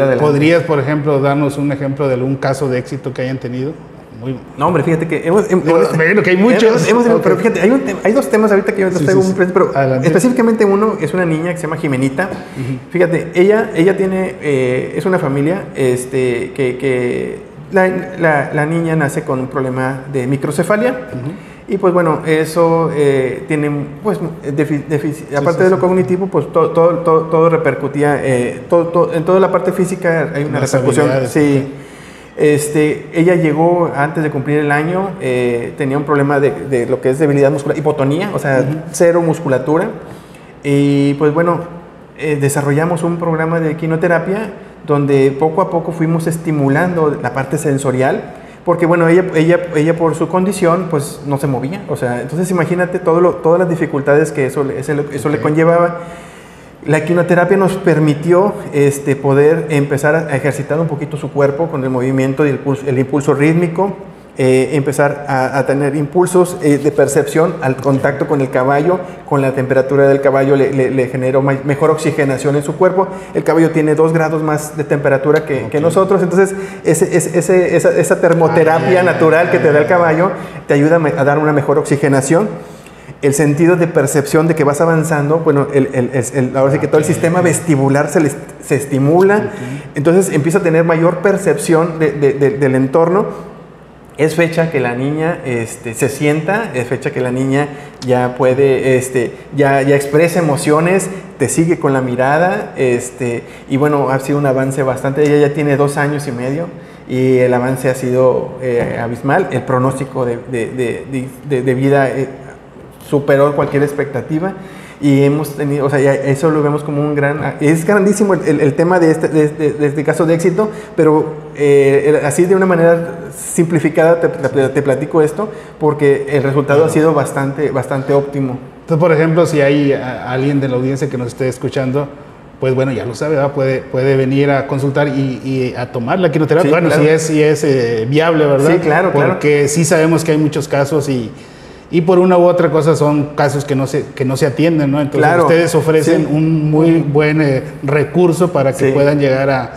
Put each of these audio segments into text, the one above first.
adelante. ¿Podrías, por ejemplo, darnos un ejemplo de algún caso de éxito que hayan tenido? Muy, No, hombre, fíjate que hemos... hemos- Digo, que hay muchos. Hemos-. Pero fíjate, hay, un tema- hay dos temas ahorita que yo Sí, traigo sí, un sí. presente, pero Adelante. específicamente uno es una niña que se llama Jimenita. Fíjate, ella, ella tiene, eh, es una familia este, que, que la, la- la niña nace con un problema de microcefalia. Y pues bueno, eso eh, tiene, pues, defici- aparte sí, de lo sí. cognitivo, pues todo, todo, todo, todo repercutía, eh, todo, en toda la parte física hay una Las repercusión. Sí. Este, ella llegó antes de cumplir el año, eh, tenía un problema de, de lo que es debilidad muscular, hipotonía, o sea, cero musculatura. Y pues bueno, desarrollamos un programa de quinoterapia donde poco a poco fuimos estimulando la parte sensorial, porque bueno, ella, ella, ella por su condición pues no se movía, o sea, entonces imagínate todo lo- todas las dificultades que eso, le- eso, eso le conllevaba. La quinoterapia nos permitió este, poder empezar a ejercitar un poquito su cuerpo con el movimiento y el, pulso- el impulso rítmico, eh, empezar a, a tener impulsos eh, de percepción al contacto con el caballo, con la temperatura del caballo le, le- le generó mejor oxigenación en su cuerpo. El caballo tiene dos grados más de temperatura que, nosotros, entonces ese, ese- ese- esa, esa termoterapia Ah, natural que te da el caballo te ayuda a dar una mejor oxigenación. El sentido de percepción de que vas avanzando, bueno, el, el- el- ahora sí que todo el sistema vestibular se, les- se estimula, entonces empieza a tener mayor percepción de- de- de- del entorno. Es fecha que la niña este, se sienta, es fecha que la niña ya puede, este, ya, ya expresa emociones, te sigue con la mirada, este, y bueno, ha sido un avance bastante, ella ya tiene dos años y medio, y el avance ha sido eh, abismal, el pronóstico de, de- de- vida eh, superó cualquier expectativa y hemos tenido, o sea, eso lo vemos como un gran, es grandísimo el tema de este, de, de- de este caso de éxito, pero eh, así de una manera simplificada te, te- te platico esto porque el resultado ha sido bastante, bastante óptimo. Entonces, por ejemplo, si hay a- alguien de la audiencia que nos esté escuchando, pues bueno, ya lo sabe, ¿verdad? Puede, puede venir a consultar y, y a tomar la quinoterapia. Sí, bueno, claro. si es, si es eh, viable, ¿verdad? Sí, claro, claro. Porque sí sabemos que hay muchos casos y, y por una u otra cosa son casos que no se, que no se atienden, ¿no? Entonces Claro. ustedes ofrecen Sí. un muy buen eh, recurso para que Sí. puedan llegar a,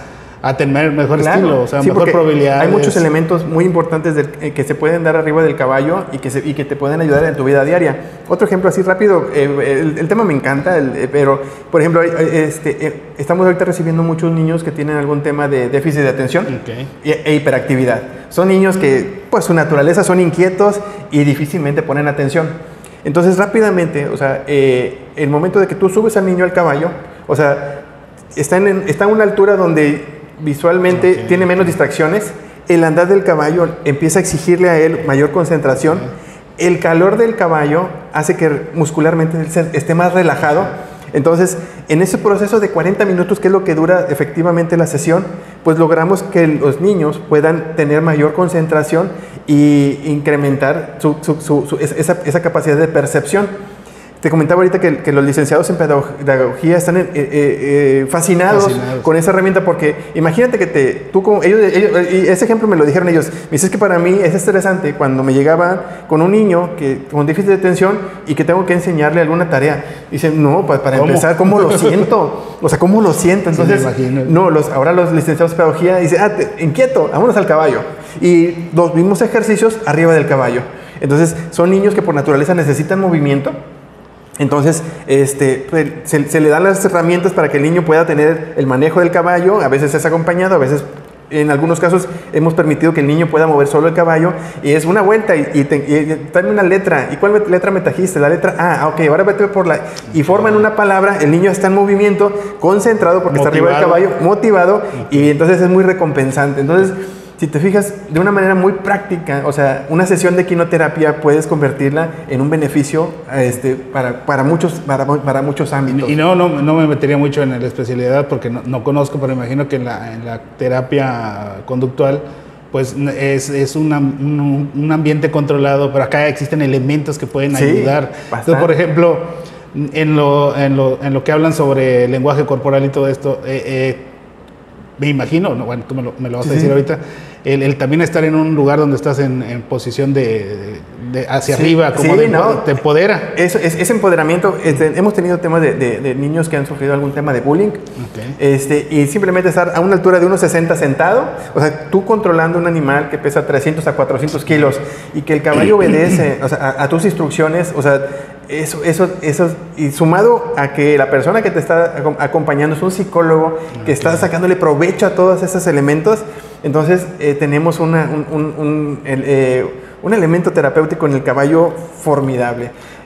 a tener mejor Claro. estilo, o sea, Sí, mejor probabilidad. Hay muchos elementos muy importantes del- eh, que se pueden dar arriba del caballo y que, se- y que te pueden ayudar en tu vida diaria. Otro ejemplo así rápido, eh, el, el tema me encanta, el- eh, pero por ejemplo, este, eh, estamos ahorita recibiendo muchos niños que tienen algún tema de déficit de atención Ok. y- e hiperactividad. Son niños que, pues su naturaleza son inquietos y difícilmente ponen atención. Entonces, rápidamente, o sea, eh, el momento de que tú subes al niño al caballo, o sea, está en, está en una altura donde visualmente tiene menos distracciones, el andar del caballo empieza a exigirle a él mayor concentración, el calor del caballo hace que muscularmente él esté más relajado. Entonces, en ese proceso de 40 minutos, que es lo que dura efectivamente la sesión, pues logramos que los niños puedan tener mayor concentración y incrementar su- su- su- su- esa, esa capacidad de percepción. Te comentaba ahorita que, que los licenciados en pedagog- pedagogía están eh, eh, eh, fascinados, Fascinados. con esa herramienta porque imagínate que te, tú como, ellos, ellos- y ese ejemplo me lo dijeron ellos, me dices que para mí es estresante cuando me llegaba con un niño que, con déficit de atención y que tengo que enseñarle alguna tarea. Dicen, no, pa- para ¿Cómo? empezar, ¿cómo lo siento? O sea, ¿cómo lo siento? Entonces, no, los, ahora los licenciados en pedagogía dicen, ah, te- inquieto, vámonos al caballo. Y los mismos ejercicios arriba del caballo. Entonces, son niños que por naturaleza necesitan movimiento. Entonces, este, pues, se, se le dan las herramientas para que el niño pueda tener el manejo del caballo. A veces es acompañado, a veces, en algunos casos, hemos permitido que el niño pueda mover solo el caballo. Y es una vuelta y, y, te- y dame una letra. ¿Y cuál letra me trajiste? La letra A. Ah, ok, ahora vete por la. Y forman una palabra. El niño está en movimiento, concentrado porque está arriba del caballo, motivado. Y entonces es muy recompensante. Entonces. Si te fijas, de una manera muy práctica, o sea, una sesión de quinoterapia puedes convertirla en un beneficio este, para, para, muchos, para, para muchos ámbitos. Y no, no, no me metería mucho en la especialidad porque no, no conozco, pero imagino que en la, en la terapia conductual pues es, es una- un, un ambiente controlado, pero acá existen elementos que pueden Sí, ayudar. Entonces, bastante. por ejemplo, en lo, en, lo, en lo que hablan sobre lenguaje corporal y todo esto, eh, eh, me imagino, no, bueno, tú me lo, me lo vas a decir sí. ahorita, el, el también estar en un lugar donde estás en, en posición de, hacia Sí, arriba, como sí, de, no. te empodera. Eso, es, ese empoderamiento, este, hemos tenido temas de, de- de niños que han sufrido algún tema de bullying, Ok. este, y simplemente estar a una altura de unos 60 sentado, o sea, tú controlando un animal que pesa 300 a 400 kilos y que el caballo obedece o sea, a, a tus instrucciones, o sea, eso, eso, eso, y sumado a que la persona que te está acom- acompañando es un psicólogo que está sacándole provecho a todos esos elementos, entonces eh, tenemos una- un, un- un- el, eh, un elemento terapéutico en el caballo formidable.